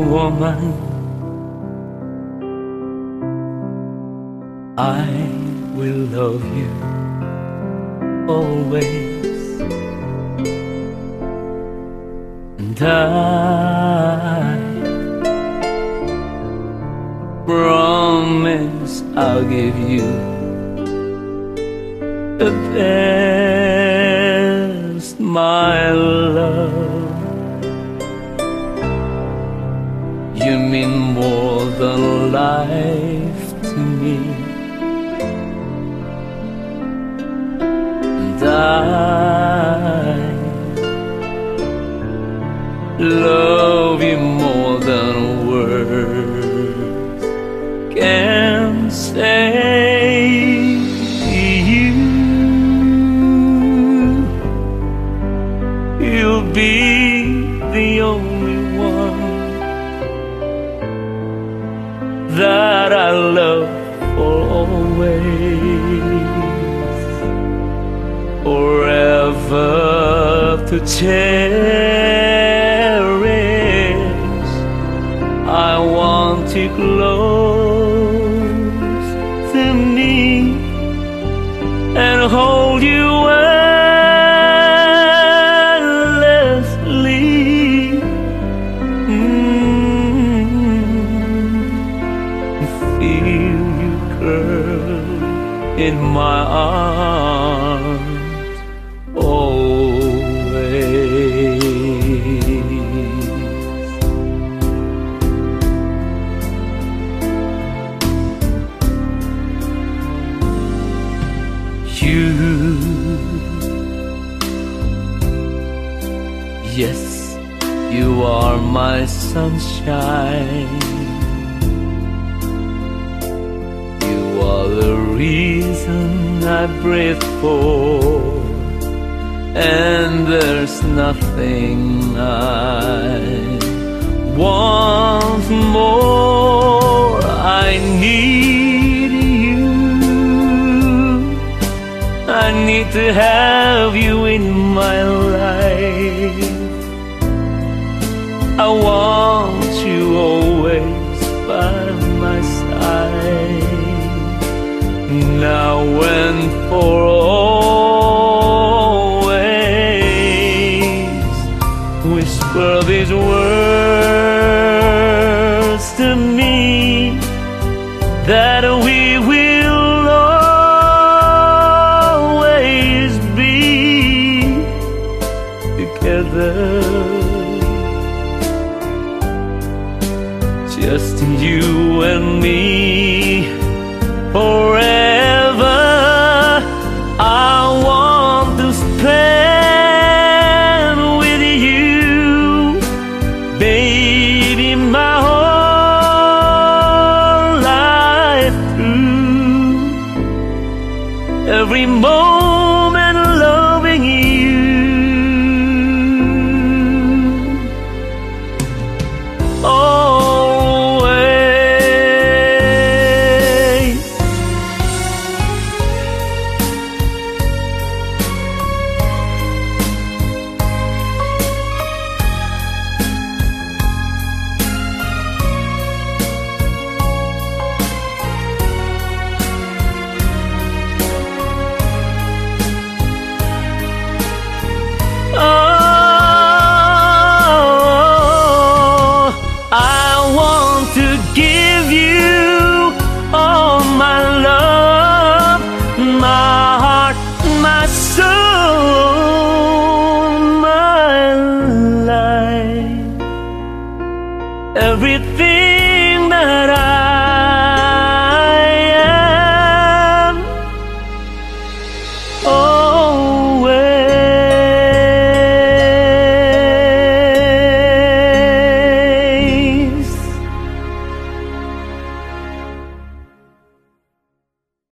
woman. I will love you always. And I promise I'll give you the best, my I love you more than words can say. You, you'll be the only one that I love for always, to cherish. I want to close to me and hold you endlessly. Mm. Feel you curl in my arms yes, you are my sunshine. You are the reason I breathe for, and there's nothing I want more. I need you. I need to have you in my life. I want you always by my side. Now and for always. Whisper these words to me that we will always be together. Just you and me forever. I want to spend with you, baby, my whole life through. Every moment So my life, everything.